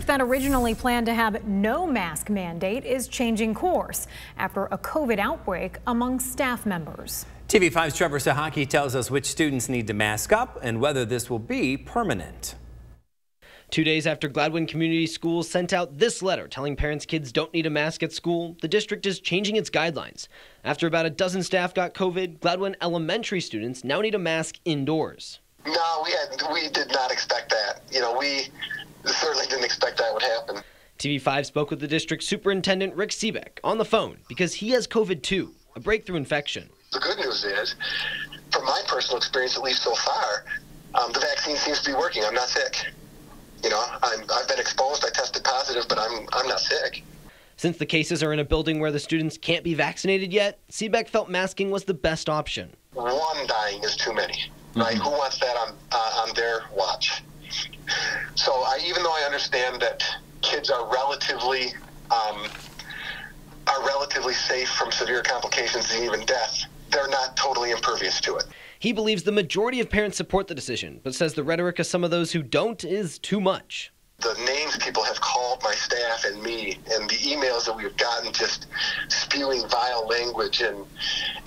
that originally planned to have no mask mandate is changing course after a COVID outbreak among staff members. TV5's Trevor Sochocki tells us which students need to mask up and whether this will be permanent. Two days after Gladwin Community Schools sent out this letter telling parents kids don't need a mask at school, the district is changing its guidelines. After about a dozen staff got COVID, Gladwin elementary students now need a mask indoors. No, we had we did not expect that. You know, we certainly didn't expect that would happen. TV5 spoke with the district superintendent Rick Seebeck on the phone because he has COVID too, a breakthrough infection. The good news is, from my personal experience, at least so far, um, the vaccine seems to be working. I'm not sick. You know, i have been exposed. I tested positive, but I'm I'm not sick. Since the cases are in a building where the students can't be vaccinated yet, Seebeck felt masking was the best option. One dying is too many, right? Mm-hmm. Who wants that on uh, on their watch? So I, even though I understand that kids are relatively um, are relatively safe from severe complications and even death, they're not totally impervious to it. He believes the majority of parents support the decision, but says the rhetoric of some of those who don't is too much. The names people have called my staff and me, and the emails that we've gotten just spewing vile language and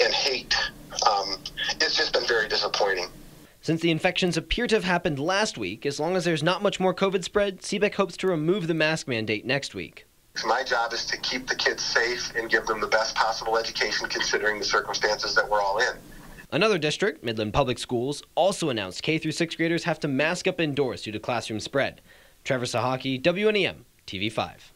and hate, um, it's just been very disappointing. Since the infections appear to have happened last week, as long as there's not much more COVID spread, Seebeck hopes to remove the mask mandate next week. My job is to keep the kids safe and give them the best possible education considering the circumstances that we're all in. Another district, Midland Public Schools, also announced K through 6th graders have to mask up indoors due to classroom spread. Trevor Sochocki, WNEM, TV5.